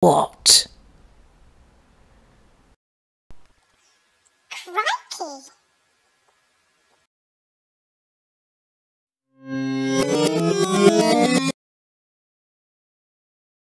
What? Crikey!